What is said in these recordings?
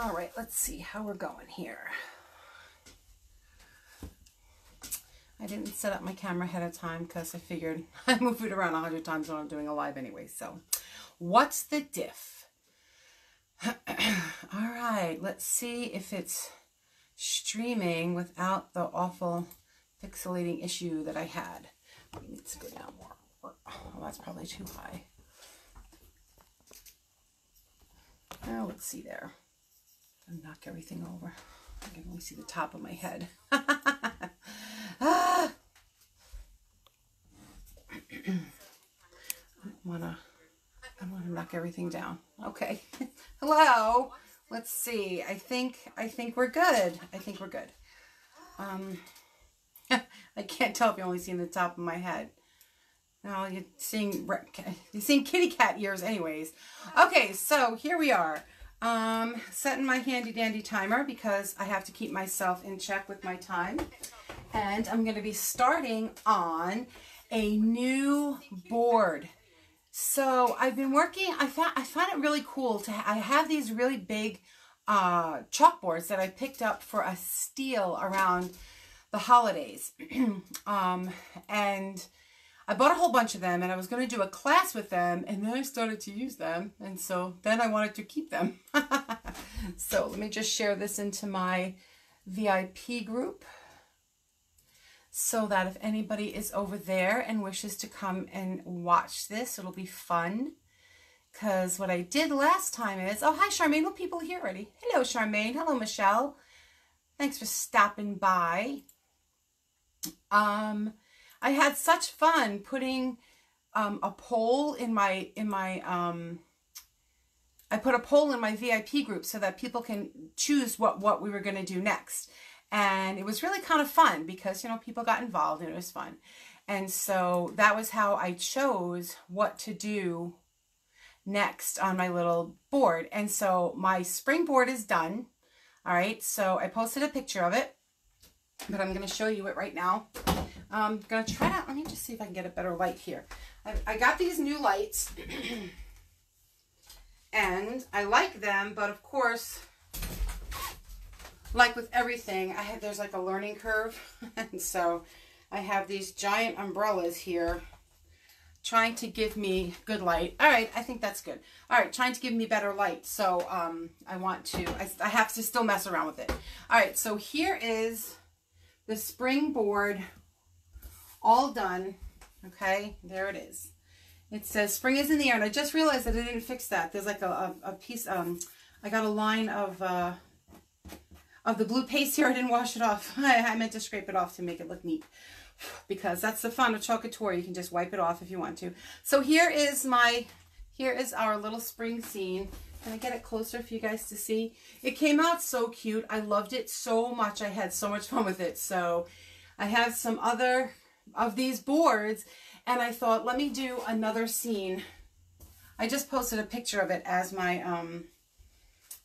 All right, let's see how we're going here. I didn't set up my camera ahead of time because I figured I move it around a hundred times when I'm doing a live anyway. So what's the diff? All right, let's see if it's streaming without the awful pixelating issue that I had. It needs to go down more. Oh, that's probably too high. Now let's see there. I'll knock everything over. I can only see the top of my head. ah! I wanna I wanna knock everything down. Okay. Hello. Let's see. I think I think we're good. I think we're good. Um I can't tell if you're only seeing the top of my head. No, you're seeing you're seeing kitty cat ears anyways. Okay, so here we are. Um, setting my handy dandy timer because I have to keep myself in check with my time. And I'm going to be starting on a new board. So I've been working, I found, I find it really cool to, ha I have these really big uh, chalkboards that I picked up for a steal around the holidays. um, and I bought a whole bunch of them and I was going to do a class with them and then I started to use them. And so then I wanted to keep them. so let me just share this into my VIP group so that if anybody is over there and wishes to come and watch this, it'll be fun. Because what I did last time is, oh, hi, Charmaine. Well, people here already. Hello, Charmaine. Hello, Michelle. Thanks for stopping by. Um, I had such fun putting um, a poll in my, in my, um, I put a poll in my VIP group so that people can choose what, what we were going to do next. And it was really kind of fun because, you know, people got involved and it was fun. And so that was how I chose what to do next on my little board. And so my springboard is done. All right, so I posted a picture of it, but I'm going to show you it right now. I'm going to try to, let me just see if I can get a better light here. I, I got these new lights, and I like them, but of course, like with everything, I have, there's like a learning curve. and so I have these giant umbrellas here trying to give me good light. All right, I think that's good. All right, trying to give me better light. So um, I want to, I, I have to still mess around with it. All right, so here is the springboard all done. Okay, there it is. It says spring is in the air. And I just realized that I didn't fix that. There's like a, a, a piece, um, I got a line of, uh, of the blue paste here. I didn't wash it off. I, I meant to scrape it off to make it look neat because that's the fun of Chalk Couture. You can just wipe it off if you want to. So here is my, here is our little spring scene. Can I get it closer for you guys to see? It came out so cute. I loved it so much. I had so much fun with it. So I have some other of these boards and I thought, let me do another scene. I just posted a picture of it as my, um,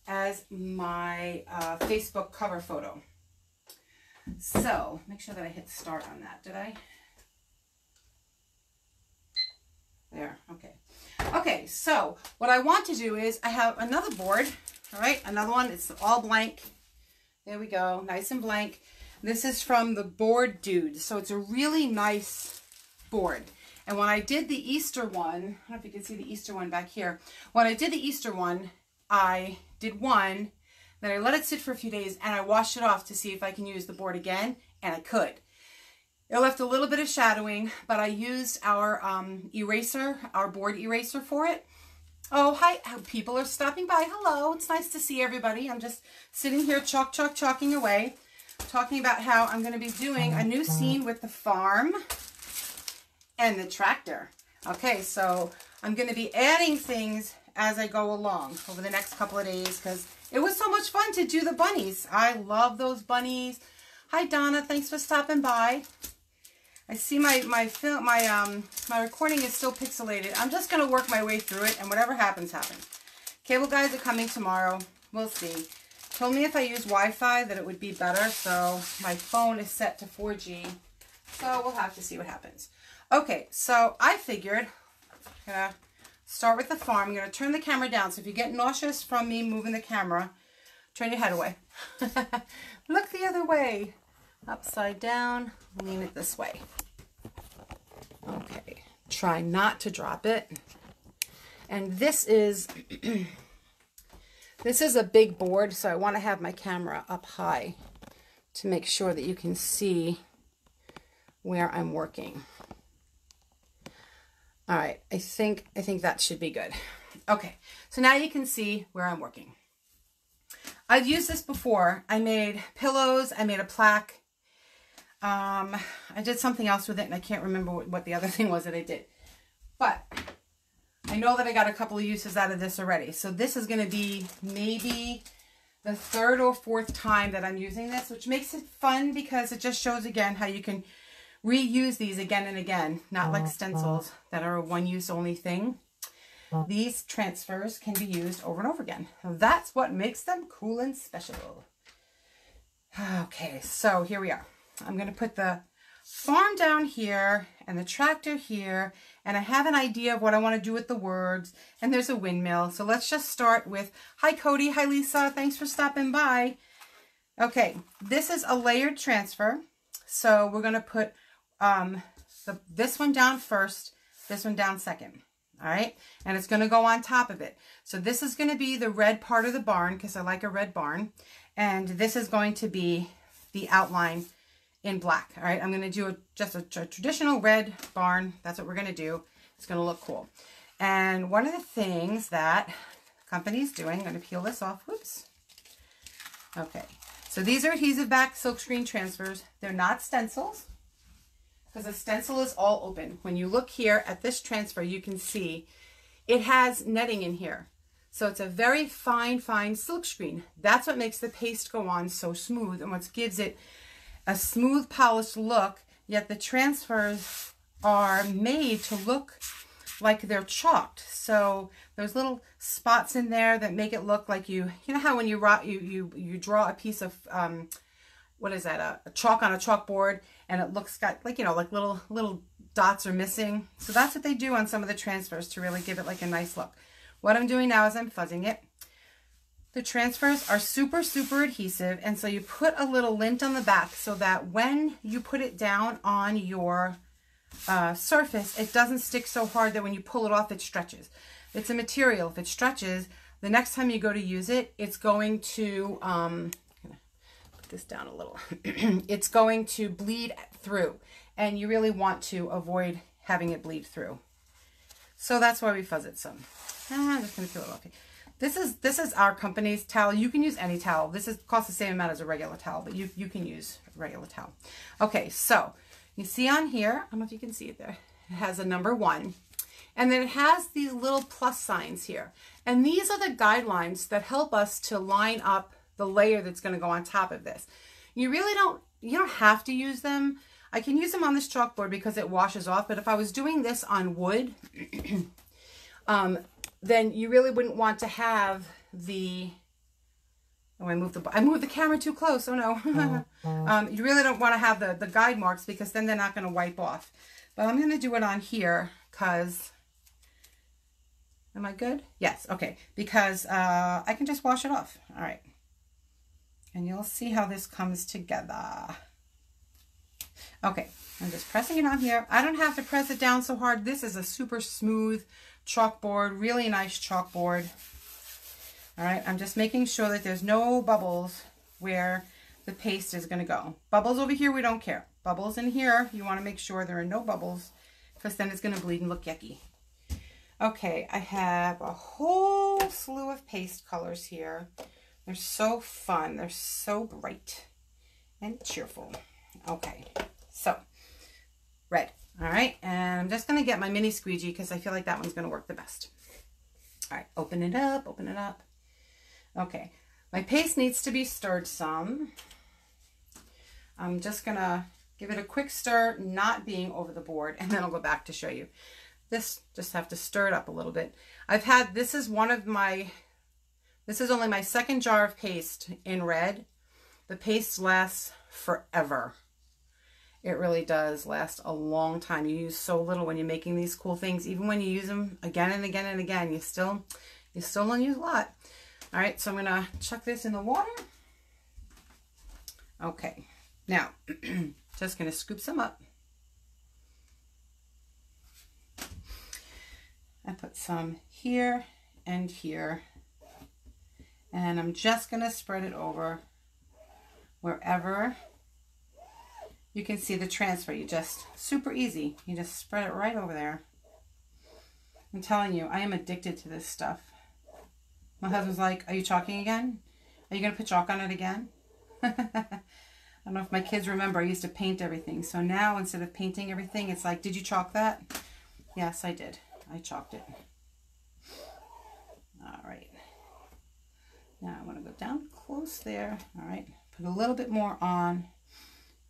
as my uh, Facebook cover photo. So, make sure that I hit start on that. Did I? There, okay. Okay, so what I want to do is I have another board, all right, another one. It's all blank. There we go, nice and blank. This is from the Board Dude, so it's a really nice board. And when I did the Easter one, I don't know if you can see the Easter one back here. When I did the Easter one, I did one, then I let it sit for a few days and I washed it off to see if I can use the board again, and I could. It left a little bit of shadowing, but I used our um, eraser, our board eraser for it. Oh, hi, people are stopping by. Hello, it's nice to see everybody. I'm just sitting here chalk, chalk, chalking away, talking about how I'm going to be doing a new scene with the farm and the tractor. Okay, so I'm going to be adding things as I go along over the next couple of days because it was so much fun to do the bunnies. I love those bunnies. Hi Donna, thanks for stopping by. I see my my film my um my recording is still pixelated. I'm just gonna work my way through it and whatever happens happens. Cable guys are coming tomorrow. We'll see. Told me if I use Wi-Fi that it would be better, so my phone is set to 4G. So we'll have to see what happens. Okay, so I figured, I'm start with the farm. I'm going to turn the camera down. So if you get nauseous from me moving the camera, turn your head away. Look the other way. Upside down, lean it this way. Okay, try not to drop it. And this is, this is a big board, so I want to have my camera up high to make sure that you can see where I'm working. All right, I think, I think that should be good. Okay, so now you can see where I'm working. I've used this before. I made pillows, I made a plaque. Um, I did something else with it and I can't remember what, what the other thing was that I did. But I know that I got a couple of uses out of this already. So this is going to be maybe the third or fourth time that I'm using this, which makes it fun because it just shows again how you can reuse these again and again, not like stencils that are a one-use only thing. These transfers can be used over and over again. That's what makes them cool and special. Okay, so here we are. I'm going to put the farm down here and the tractor here and I have an idea of what I want to do with the words and there's a windmill. So let's just start with, hi Cody, hi Lisa, thanks for stopping by. Okay, this is a layered transfer. So we're going to put um, the, this one down first, this one down second. All right, and it's going to go on top of it. So this is going to be the red part of the barn because I like a red barn. And this is going to be the outline in black. All right, I'm going to do a, just a, a traditional red barn. That's what we're going to do. It's going to look cool. And one of the things that company's doing, I'm going to peel this off. Whoops. Okay, so these are adhesive back silkscreen transfers. They're not stencils because the stencil is all open. When you look here at this transfer, you can see it has netting in here. So it's a very fine, fine silk screen. That's what makes the paste go on so smooth and what gives it a smooth, polished look, yet the transfers are made to look like they're chalked. So there's little spots in there that make it look like you, you know how when you, rot, you, you, you draw a piece of, um, what is that, a, a chalk on a chalkboard and it looks got like, you know, like little, little dots are missing. So that's what they do on some of the transfers to really give it like a nice look. What I'm doing now is I'm fuzzing it. The transfers are super, super adhesive. And so you put a little lint on the back so that when you put it down on your uh, surface, it doesn't stick so hard that when you pull it off, it stretches. It's a material. If it stretches, the next time you go to use it, it's going to, um, this down a little. it's going to bleed through and you really want to avoid having it bleed through. So that's why we fuzz it some. Ah, I'm just going to peel it off. This is this is our company's towel. You can use any towel. This is costs the same amount as a regular towel, but you, you can use a regular towel. Okay, so you see on here, I don't know if you can see it there, it has a number one. And then it has these little plus signs here. And these are the guidelines that help us to line up the layer that's going to go on top of this. You really don't, you don't have to use them. I can use them on this chalkboard because it washes off, but if I was doing this on wood, um, then you really wouldn't want to have the, oh, I moved the, I moved the camera too close, oh no. Um, you really don't want to have the, the guide marks because then they're not going to wipe off. But I'm going to do it on here because Am I good? Yes. Okay. Because uh, I can just wash it off. All right. And you'll see how this comes together. Okay, I'm just pressing it on here. I don't have to press it down so hard. This is a super smooth chalkboard, really nice chalkboard. All right, I'm just making sure that there's no bubbles where the paste is going to go. Bubbles over here, we don't care. Bubbles in here, you want to make sure there are no bubbles because then it's going to bleed and look yucky. Okay, I have a whole slew of paste colors here. They're so fun. They're so bright and cheerful. Okay, so red. All right, and I'm just going to get my mini squeegee because I feel like that one's going to work the best. All right, open it up, open it up. Okay, my paste needs to be stirred some. I'm just going to give it a quick stir, not being over the board, and then I'll go back to show you. This, just have to stir it up a little bit. I've had, this is one of my this is only my second jar of paste in red. The paste lasts forever. It really does last a long time. You use so little when you're making these cool things. Even when you use them again and again and again, you still, you still don't use a lot. All right, so I'm going to chuck this in the water. Okay, now, just going to scoop some up. I put some here and here. And I'm just going to spread it over wherever you can see the transfer. You just, super easy. You just spread it right over there. I'm telling you, I am addicted to this stuff. My husband's like, are you chalking again? Are you going to put chalk on it again? I don't know if my kids remember, I used to paint everything. So now instead of painting everything, it's like, did you chalk that? Yes, I did. I chalked it. All right. Now I want to go down close there. All right. Put a little bit more on.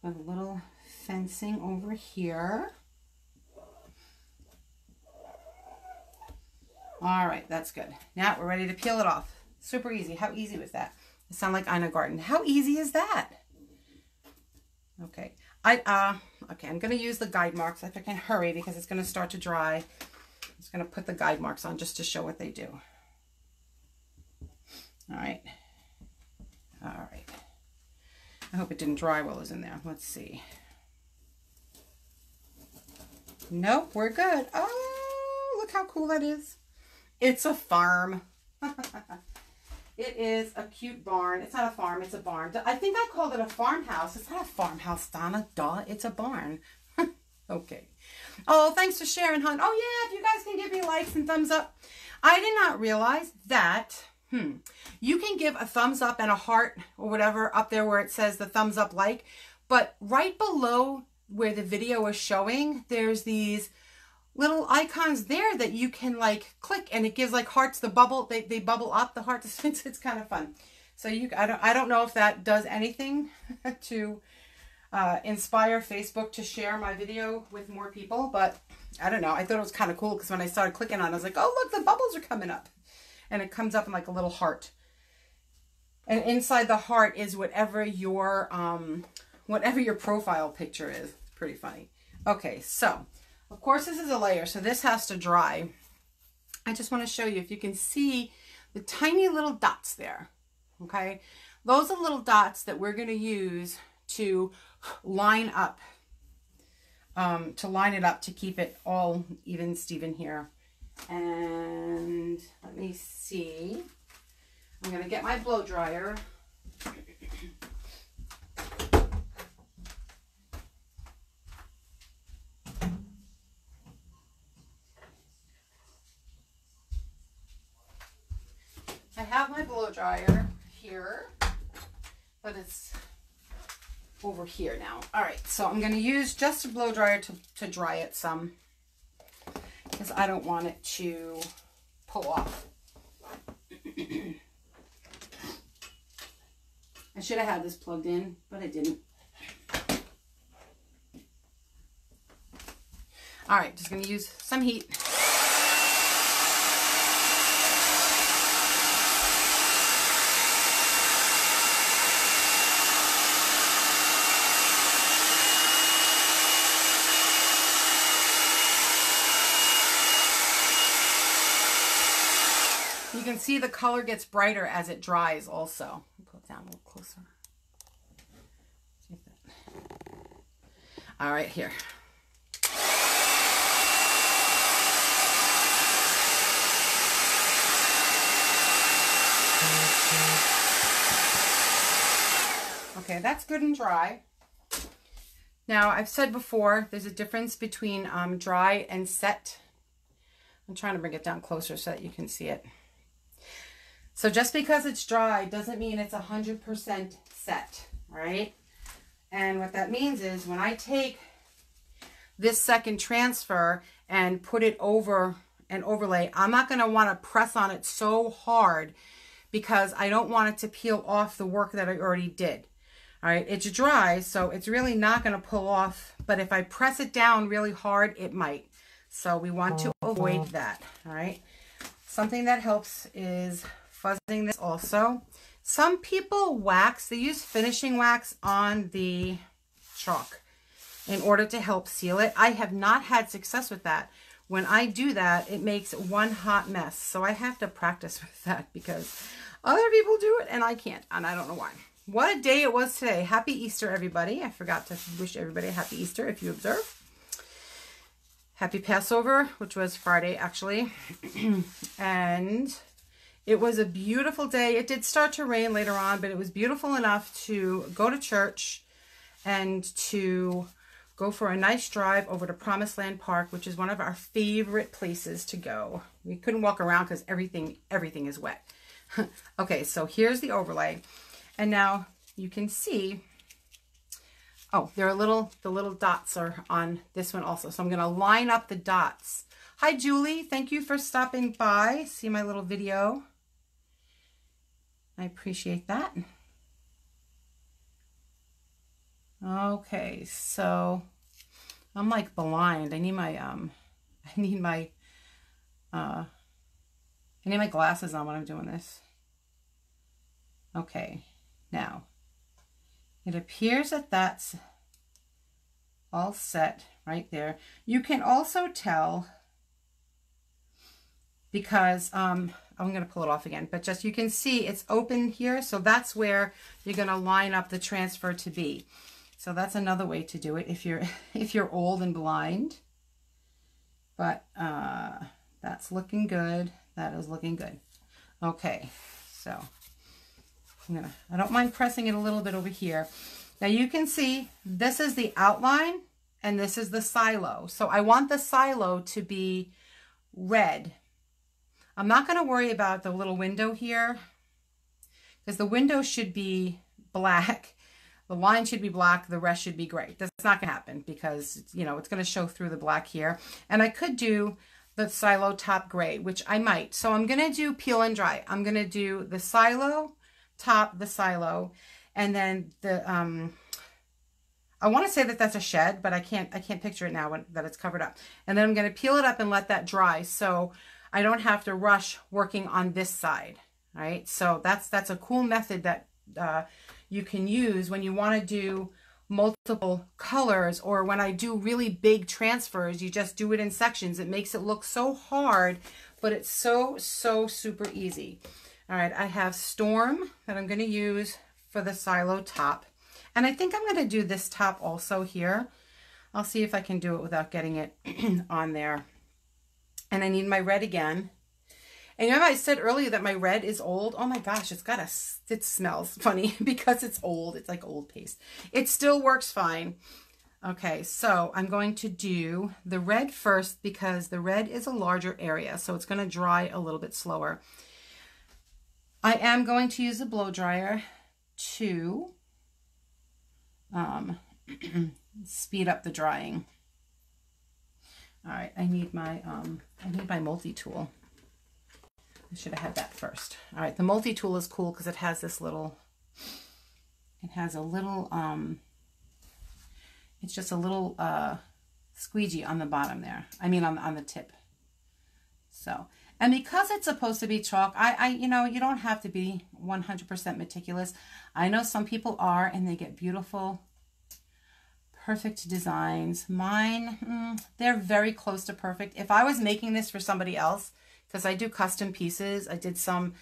A little fencing over here. All right, that's good. Now we're ready to peel it off. Super easy. How easy was that? It sound like Ina Garten. How easy is that? Okay. I uh okay, I'm gonna use the guide marks if I can hurry because it's gonna start to dry. I'm just gonna put the guide marks on just to show what they do. All right. All right. I hope it didn't dry while it was in there. Let's see. Nope, we're good. Oh, look how cool that is. It's a farm. it is a cute barn. It's not a farm, it's a barn. I think I called it a farmhouse. It's not a farmhouse, Donna. Duh, it's a barn. okay. Oh, thanks for sharing, hon. Oh, yeah, if you guys can give me likes and thumbs up. I did not realize that, hmm, you can give a thumbs up and a heart or whatever up there where it says the thumbs up like, but right below where the video is showing, there's these little icons there that you can like click and it gives like hearts the bubble they, they bubble up the hearts it's, it's kind of fun. So you I don't I don't know if that does anything to uh, inspire Facebook to share my video with more people but I don't know. I thought it was kind of cool because when I started clicking on it I was like oh look the bubbles are coming up and it comes up in like a little heart and inside the heart is whatever your um whatever your profile picture is It's pretty funny okay so of course, this is a layer, so this has to dry. I just want to show you if you can see the tiny little dots there, okay? Those are little dots that we're going to use to line up, um, to line it up to keep it all even Steven here. And let me see. I'm going to get my blow dryer. I have my blow dryer here, but it's over here now. All right, so I'm going to use just a blow dryer to, to dry it some because I don't want it to pull off. I should have had this plugged in, but I didn't. All right, just to use some heat. You can see the color gets brighter as it dries also. Pull it down a little closer. All right, here. Okay, that's good and dry. Now, I've said before, there's a difference between um, dry and set. I'm trying to bring it down closer so that you can see it. So just because it's dry doesn't mean it's 100% set, right? And what that means is when I take this second transfer and put it over an overlay, I'm not going to want to press on it so hard because I don't want it to peel off the work that I already did. All right, it's dry, so it's really not going to pull off. But if I press it down really hard, it might. So we want to oh, avoid that, all right? Something that helps is fuzzing this also. Some people wax, they use finishing wax on the chalk in order to help seal it. I have not had success with that. when I do that, it makes one hot mess. So I have to practice with that because other people do it and I can't, and I don't know why. What a day it was today. Happy Easter, everybody. I forgot to wish everybody a happy Easter if you observe. Happy Passover, which was Friday, actually. and it was a beautiful day. It did start to rain later on, but it was beautiful enough to go to church and to go for a nice drive over to Promised Land Park, which is one of our favorite places to go. We couldn't walk around because everything everything is wet. okay, so here's the overlay. And now you can see, oh, there are little, the little dots are on this one also. So I'm going to line up the dots. Hi, Julie. Thank you for stopping by. See my little video. I appreciate that. Okay, so I'm like blind. I need my um I need my uh I need my glasses on when I'm doing this. Okay, now it appears that that's all set right there. You can also tell because um, I'm going to pull it off again, but just you can see it's open here. So that's where you're going to line up the transfer to be. So that's another way to do it if you're if you're old and blind. But uh, that's looking good. That is looking good. Okay, so I'm gonna, I don't mind pressing it a little bit over here. Now you can see this is the outline and this is the silo. So I want the silo to be red. I'm not going to worry about the little window here because the window should be black the line should be black, the rest should be gray. That's not going to happen because, you know, it's going to show through the black here. And I could do the silo top gray, which I might. So I'm going to do peel and dry. I'm going to do the silo top, the silo, and then the, um, I want to say that that's a shed, but I can't, I can't picture it now when, that it's covered up. And then I'm going to peel it up and let that dry. So I don't have to rush working on this side. right? So that's, that's a cool method that, uh, you can use when you want to do multiple colors or when I do really big transfers, you just do it in sections. It makes it look so hard, but it's so, so super easy. All right, I have Storm that I'm going to use for the silo top. And I think I'm going to do this top also here. I'll see if I can do it without getting it on there. And I need my red again. And you know I said earlier that my red is old? Oh my gosh, it's got a, it smells funny because it's old. It's like old paste. It still works fine. Okay, so I'm going to do the red first because the red is a larger area, so it's going to dry a little bit slower. I am going to use a blow dryer to um, speed up the drying. All right, I need my um, I need my multi-tool. I should have had that first. All right, the multi-tool is cool because it has this little, it has a little, um, it's just a little uh, squeegee on the bottom there. I mean, on, on the tip. So, and because it's supposed to be chalk, I, I, you know, you don't have to be 100% meticulous. I know some people are and they get beautiful, perfect designs. Mine, mm, they're very close to perfect. If I was making this for somebody else, because I do custom pieces. I did some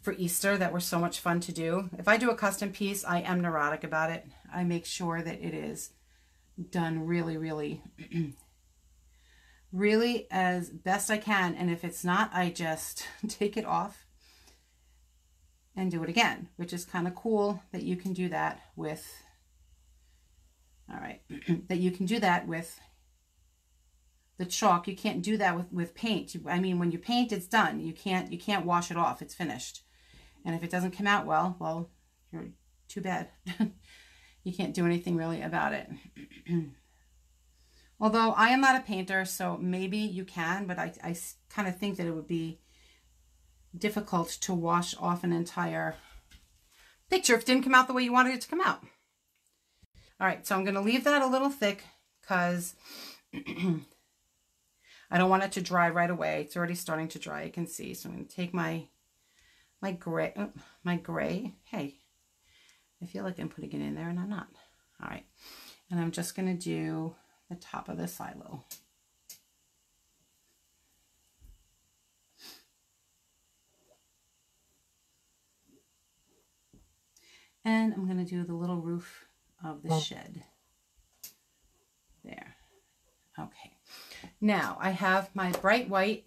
for Easter that were so much fun to do. If I do a custom piece, I am neurotic about it. I make sure that it is done really, really, really as best I can. And if it's not, I just take it off and do it again, which is kind of cool that you can do that with, all right, that you can do that with the chalk. You can't do that with, with paint. I mean, when you paint, it's done. You can't, you can't wash it off. It's finished. And if it doesn't come out well, well, you're too bad. you can't do anything really about it. Although I am not a painter, so maybe you can, but I, I kind of think that it would be difficult to wash off an entire picture if it didn't come out the way you wanted it to come out. All right, so I'm going to leave that a little thick because I don't want it to dry right away. It's already starting to dry, you can see. So I'm going to take my my gray, my gray. Hey, I feel like I'm putting it in there and I'm not. All right, and I'm just going to do the top of the silo. And I'm going to do the little roof of the shed. There. Okay. Now I have my bright white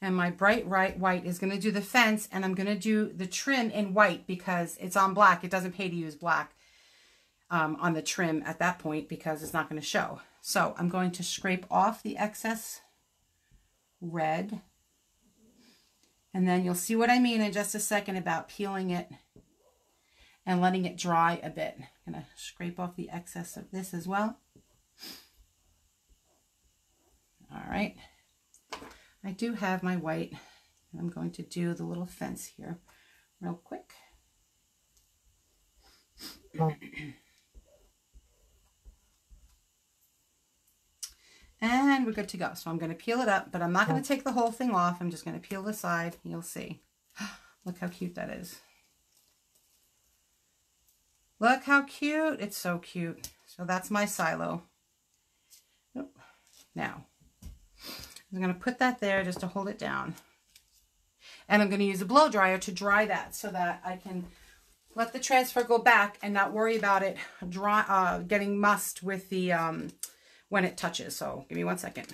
and my bright right white is going to do the fence and I'm going to do the trim in white because it's on black. It doesn't pay to use black um, on the trim at that point because it's not going to show. So I'm going to scrape off the excess red and then you'll see what I mean in just a second about peeling it and letting it dry a bit. I'm going to scrape off the excess of this as well. All right. I do have my white. I'm going to do the little fence here real quick. And we're good to go. So I'm going to peel it up, but I'm not going to take the whole thing off. I'm just going to peel the side. You'll see. Look how cute that is. Look how cute. It's so cute. So that's my silo. Now, I'm going to put that there just to hold it down. And I'm going to use a blow dryer to dry that so that I can let the transfer go back and not worry about it dry, uh, getting mussed with the um, when it touches. So give me one second.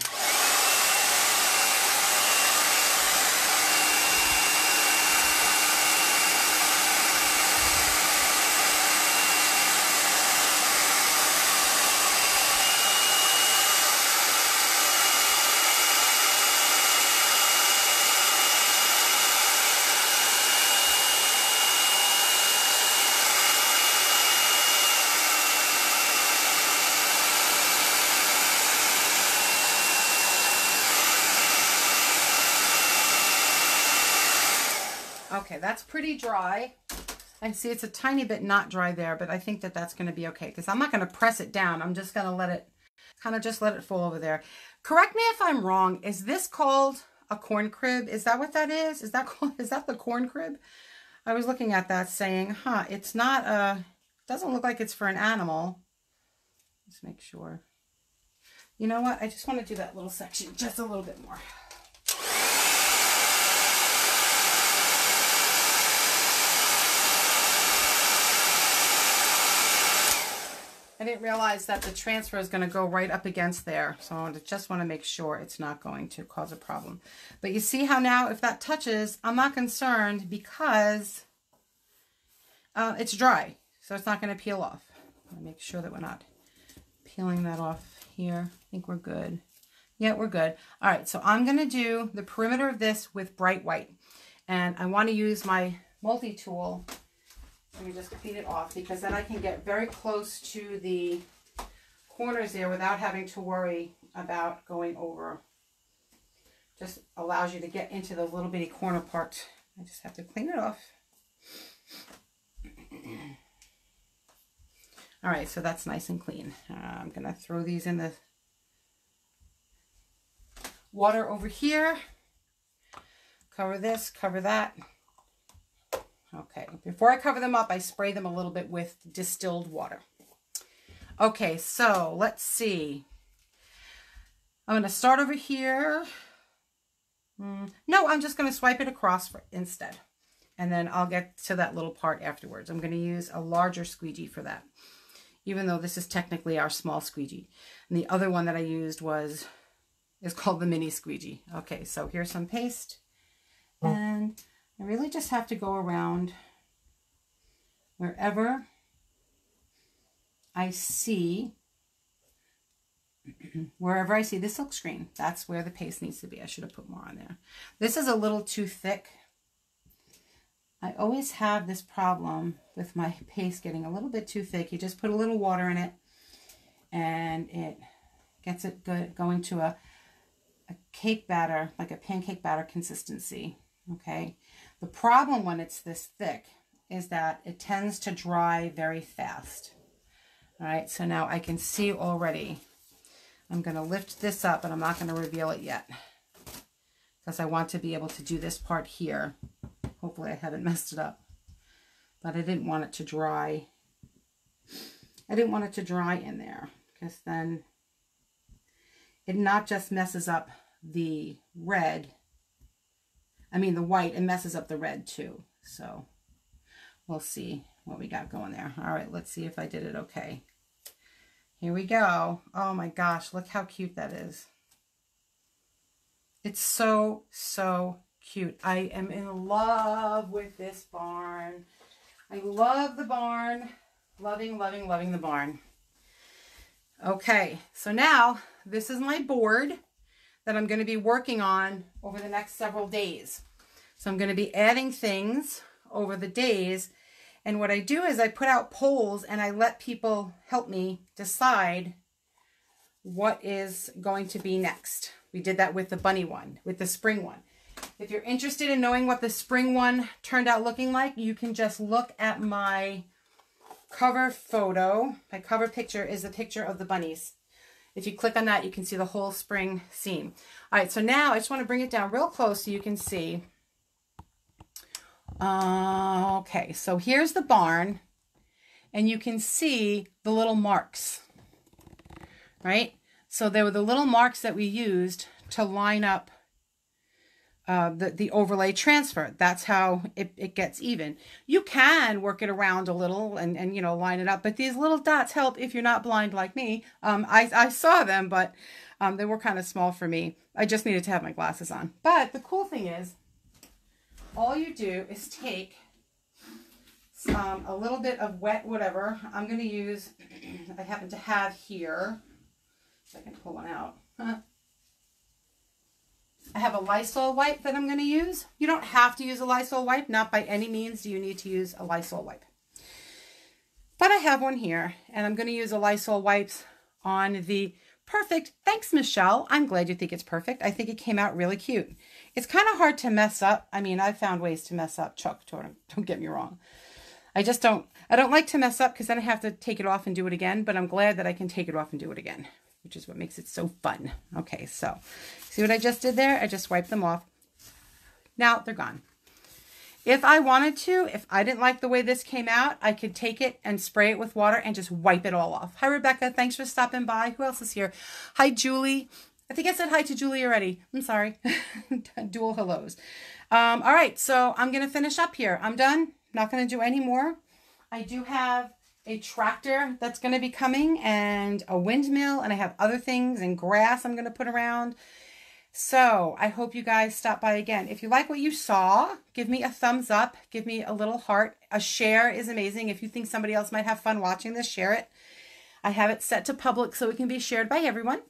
Okay, that's pretty dry. I see it's a tiny bit not dry there, but I think that that's going to be okay because I'm not going to press it down. I'm just going to let it, kind of just let it fall over there. Correct me if I'm wrong. Is this called a corn crib? Is that what that is? Is that called, is that the corn crib? I was looking at that saying, huh, it's not a, doesn't look like it's for an animal. Let's make sure. You know what? I just want to do that little section just a little bit more. I didn't realize that the transfer is going to go right up against there. So I just want to make sure it's not going to cause a problem. But you see how now if that touches, I'm not concerned because uh, it's dry. So it's not going to peel off. Make sure that we're not peeling that off here. I think we're good. Yeah, we're good. All right, so I'm going to do the perimeter of this with bright white. And I want to use my multi-tool let me just clean it off because then I can get very close to the corners there without having to worry about going over. Just allows you to get into the little bitty corner parts. I just have to clean it off. All right, so that's nice and clean. Uh, I'm going to throw these in the water over here. Cover this, cover that. Okay, before I cover them up, I spray them a little bit with distilled water. Okay, so let's see. I'm going to start over here. Mm, no, I'm just going to swipe it across for, instead. And then I'll get to that little part afterwards. I'm going to use a larger squeegee for that. Even though this is technically our small squeegee. And the other one that I used was, is called the mini squeegee. Okay, so here's some paste. And I really just have to go around wherever I see, wherever I see the silk screen, that's where the paste needs to be. I should have put more on there. This is a little too thick. I always have this problem with my paste getting a little bit too thick. You just put a little water in it and it gets it good going to a, a cake batter, like a pancake batter consistency. Okay. The problem when it's this thick is that it tends to dry very fast. All right, so now I can see already. I'm going to lift this up, and I'm not going to reveal it yet because I want to be able to do this part here. Hopefully I haven't messed it up. But I didn't want it to dry. I didn't want it to dry in there because then it not just messes up the red, I mean the white, it messes up the red too. So we'll see what we got going there. All right, let's see if I did it okay. Here we go. Oh my gosh, look how cute that is. It's so, so cute. I am in love with this barn. I love the barn. Loving, loving, loving the barn. Okay, so now this is my board that I'm going to be working on over the next several days. So I'm going to be adding things over the days. And what I do is I put out polls and I let people help me decide what is going to be next. We did that with the bunny one, with the spring one. If you're interested in knowing what the spring one turned out looking like, you can just look at my cover photo. My cover picture is a picture of the bunnies. If you click on that, you can see the whole spring scene. All right, so now I just want to bring it down real close so you can see. Uh, okay, so here's the barn, and you can see the little marks, right? So there were the little marks that we used to line up uh, the, the overlay transfer. That's how it, it gets even. You can work it around a little and, and, you know, line it up, but these little dots help if you're not blind like me. Um, I, I saw them, but um, they were kind of small for me. I just needed to have my glasses on. But the cool thing is, all you do is take um, a little bit of wet whatever. I'm going to use, I happen to have here, if I can pull one out. I have a Lysol wipe that I'm going to use. You don't have to use a Lysol wipe. Not by any means do you need to use a Lysol wipe. But I have one here, and I'm going to use a Lysol wipes on the perfect. Thanks, Michelle. I'm glad you think it's perfect. I think it came out really cute. It's kind of hard to mess up. I mean, I've found ways to mess up Chuck. Don't, don't get me wrong. I just don't, I don't like to mess up because then I have to take it off and do it again, but I'm glad that I can take it off and do it again which is what makes it so fun. Okay, so see what I just did there? I just wiped them off. Now they're gone. If I wanted to, if I didn't like the way this came out, I could take it and spray it with water and just wipe it all off. Hi, Rebecca. Thanks for stopping by. Who else is here? Hi, Julie. I think I said hi to Julie already. I'm sorry. Dual hellos. Um, all right, so I'm going to finish up here. I'm done. Not going to do any more. I do have a tractor that's going to be coming and a windmill and I have other things and grass I'm going to put around. So I hope you guys stop by again. If you like what you saw, give me a thumbs up, give me a little heart. A share is amazing. If you think somebody else might have fun watching this, share it. I have it set to public so it can be shared by everyone.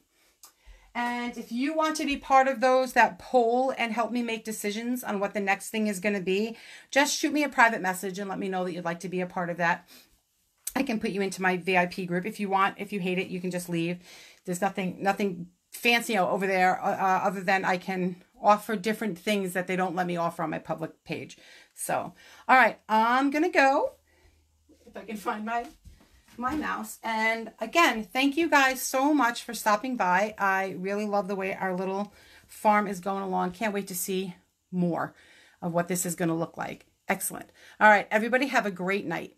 And if you want to be part of those that poll and help me make decisions on what the next thing is going to be, just shoot me a private message and let me know that you'd like to be a part of that. I can put you into my VIP group if you want. If you hate it, you can just leave. There's nothing nothing fancy over there uh, uh, other than I can offer different things that they don't let me offer on my public page. So, all right, I'm going to go if I can find my my mouse. And again, thank you guys so much for stopping by. I really love the way our little farm is going along. Can't wait to see more of what this is going to look like. Excellent. All right, everybody have a great night.